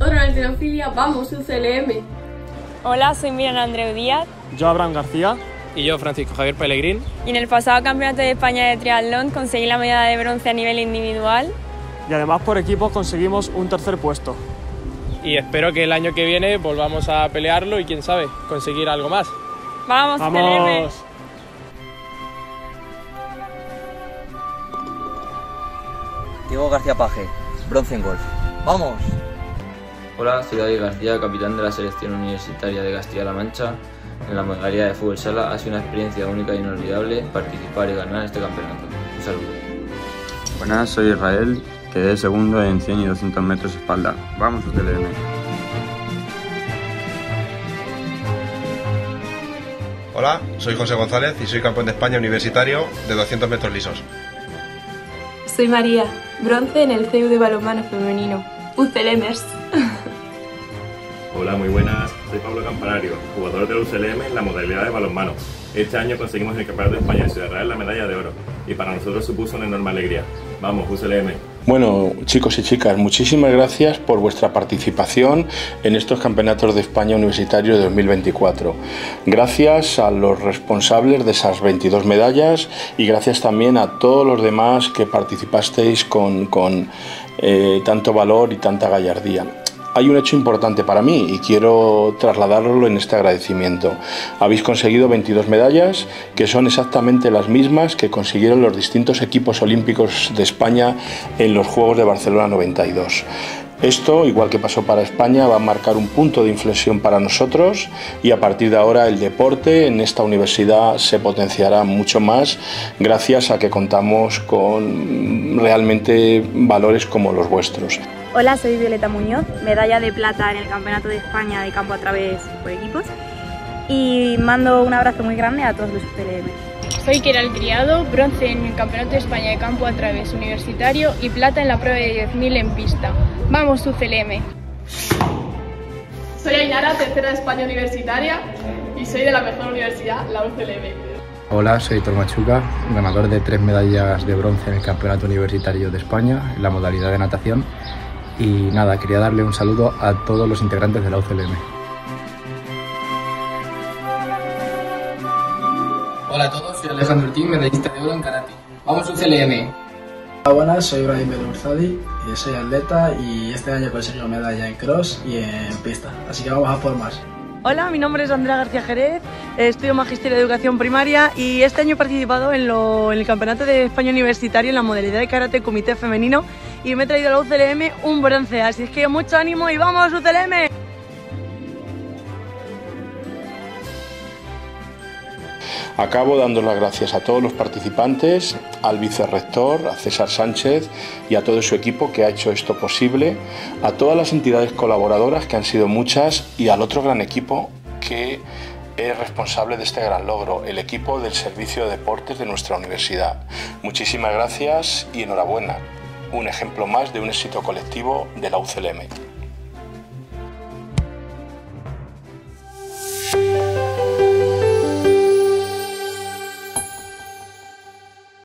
alterofilia, vamos UCLM. Hola, soy Miriam Andreu Díaz. Yo Abraham García. Y yo Francisco Javier Pellegrín. Y en el pasado Campeonato de España de Triatlón conseguí la medalla de bronce a nivel individual. Y además por equipos conseguimos un tercer puesto. Y espero que el año que viene volvamos a pelearlo y quién sabe, conseguir algo más. ¡Vamos, ¡Vamos! Diego García Paje, bronce en golf. ¡Vamos! Hola, soy David García, capitán de la selección universitaria de Castilla-La Mancha. En la modalidad de fútbol sala ha sido una experiencia única e inolvidable participar y ganar este campeonato. Un saludo. Buenas, soy Israel, quedé segundo en 100 y 200 metros espalda. Vamos, UTLM. Hola, soy José González y soy campeón de España universitario de 200 metros lisos. Soy María, bronce en el CEU de balonmano femenino. UCLMers. Hola, muy buenas. Soy Pablo Campanario, jugador del UCLM en la modalidad de balonmano. Este año conseguimos el Campeonato de España de Ciudad Real la medalla de oro y para nosotros supuso una enorme alegría. Vamos, UCLM. Bueno, chicos y chicas, muchísimas gracias por vuestra participación en estos Campeonatos de España Universitarios de 2024. Gracias a los responsables de esas 22 medallas y gracias también a todos los demás que participasteis con, con eh, tanto valor y tanta gallardía hay un hecho importante para mí y quiero trasladarlo en este agradecimiento. Habéis conseguido 22 medallas que son exactamente las mismas que consiguieron los distintos equipos olímpicos de España en los Juegos de Barcelona 92. Esto, igual que pasó para España, va a marcar un punto de inflexión para nosotros y a partir de ahora el deporte en esta universidad se potenciará mucho más gracias a que contamos con realmente valores como los vuestros. Hola, soy Violeta Muñoz, medalla de plata en el Campeonato de España de campo a través por equipos y mando un abrazo muy grande a todos los UCLM. Soy Keral Criado, bronce en el Campeonato de España de campo a través universitario y plata en la prueba de 10.000 en pista. ¡Vamos UCLM! Soy Ainara, tercera de España universitaria y soy de la mejor universidad, la UCLM. Hola, soy Héctor Machuca, ganador de tres medallas de bronce en el Campeonato Universitario de España en la modalidad de natación y nada, quería darle un saludo a todos los integrantes de la UCLM. Hola a todos, soy Alejandro Ortín, medallista de oro en karate. ¡Vamos UCLM! Hola, buenas, soy Ibrahim Belurzadi, soy atleta y este año conseguido medalla en cross y en pista, así que vamos a por más. Hola, mi nombre es Andrea García Jerez, estudio Magisterio de Educación Primaria y este año he participado en, en, el Campeonato de España Universitario en la modalidad de Karate Comité Femenino y me he traído a la UCLM un bronce, así es que mucho ánimo y ¡vamos UCLM! Acabo dando las gracias a todos los participantes, al vicerrector, a César Sánchez y a todo su equipo que ha hecho esto posible, a todas las entidades colaboradoras que han sido muchas y al otro gran equipo que es responsable de este gran logro, el equipo del Servicio de Deportes de nuestra universidad. Muchísimas gracias y enhorabuena. Un ejemplo más de un éxito colectivo de la UCLM.